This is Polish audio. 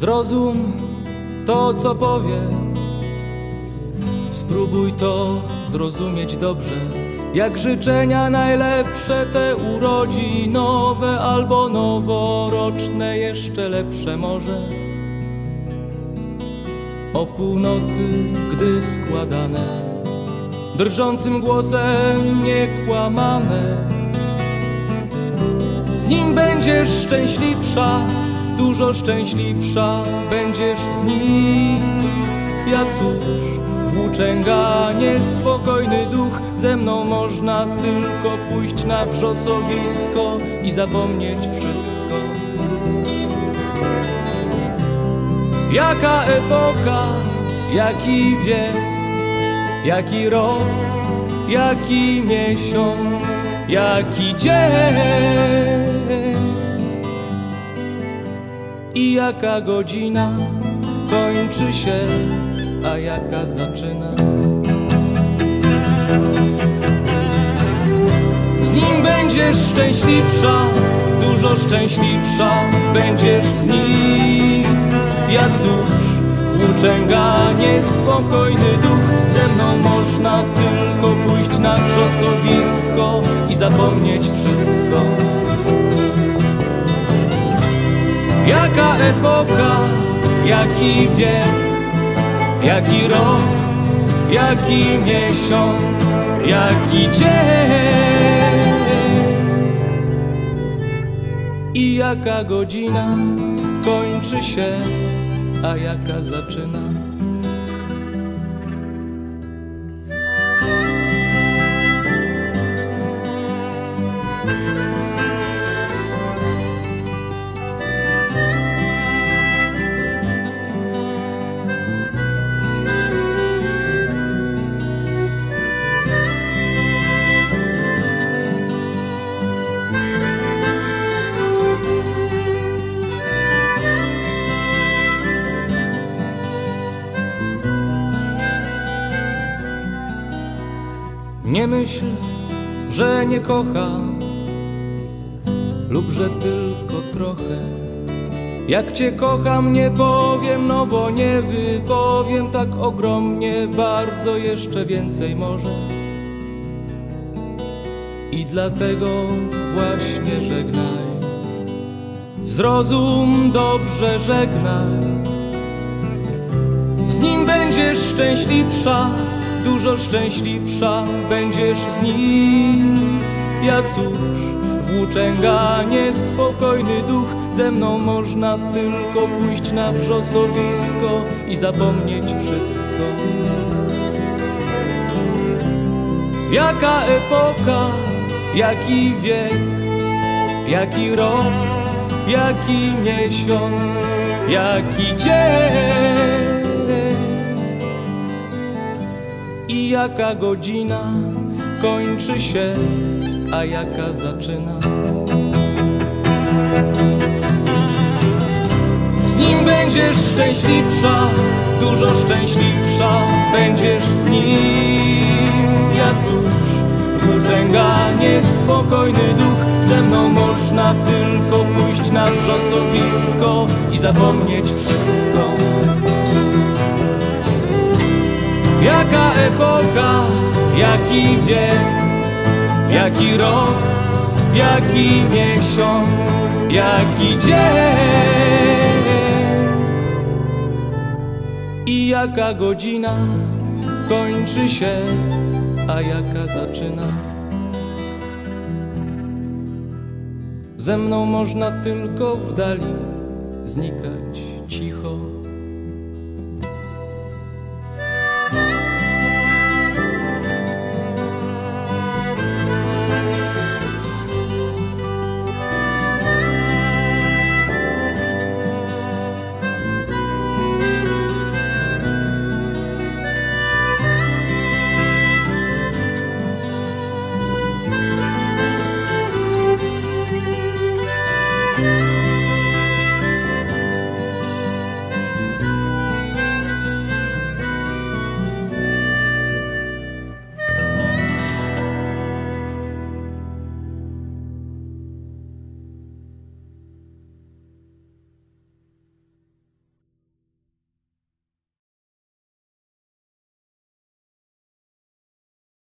Zrozum to, co powiem. Spróbuj to zrozumieć dobrze. Jak życzenia najlepsze, te urodzi nowe, albo noworoczne, jeszcze lepsze może. O północy, gdy składane, drżącym głosem niekłamane. Z nim będziesz szczęśliwsza, dużo szczęśliwsza będziesz z nim. Ja cóż, włóczęga niespokojny duch, ze mną można tylko pójść na wrzosowisko i zapomnieć wszystko. Jaka epoka, jaki wiek, jaki rok, jaki miesiąc, jaki dzień i jaka godzina kończy się, a jaka zaczyna. Z nim będziesz szczęśliwsza, dużo szczęśliwsza będziesz z nim. Ja cóż, włóczęga niespokojny duch, ze mną można tylko pójść na wrzosowisko i zapomnieć wszystko. Jaka epoka, jaki wiek, jaki rok, jaki miesiąc, jaki dzień. I jaka godzina kończy się, a jaka zaczyna. Nie myśl, że nie kocham lub że tylko trochę. Jak cię kocham, nie powiem, no bo nie wypowiem tak ogromnie, bardzo jeszcze więcej może. I dlatego właśnie żegnaj. Zrozum dobrze, żegnaj. Z nim będziesz szczęśliwsza, dużo szczęśliwsza będziesz z nim. Ja cóż, włóczęga niespokojny duch, ze mną można tylko pójść na wrzosowisko i zapomnieć wszystko. Jaka epoka, jaki wiek, jaki rok, jaki miesiąc, jaki dzień i jaka godzina kończy się, a jaka zaczyna. Z nim będziesz szczęśliwsza, dużo szczęśliwsza będziesz z nim. Ja cóż, włóczęga niespokojny duch, ze mną można tylko pójść na wrzosowisko i zapomnieć wszystko. Jaka epoka, jaki wiek, jaki rok, jaki miesiąc, jaki dzień i jaka godzina kończy się, a jaka zaczyna. Ze mną można tylko w dali znikać cicho.